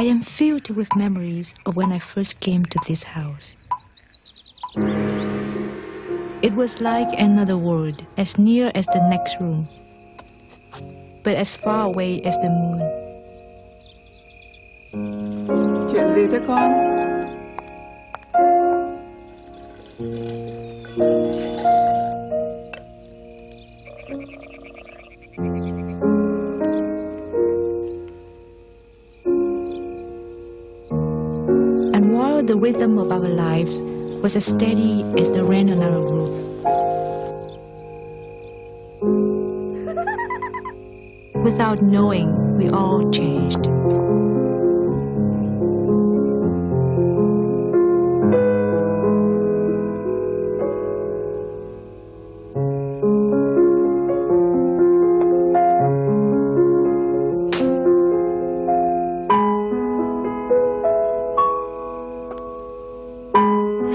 I am filled with memories of when I first came to this house. It was like another world, as near as the next room, but as far away as the moon. Chuyện gì thế con? While the rhythm of our lives was as steady as the rain on our roof, without knowing, we all changed.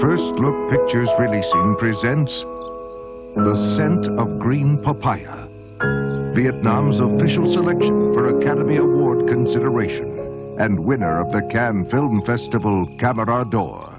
First Look Pictures Releasing presents The Scent of Green Papaya, Vietnam's official selection for Academy Award consideration and winner of the Cannes Film Festival Camera d'Or.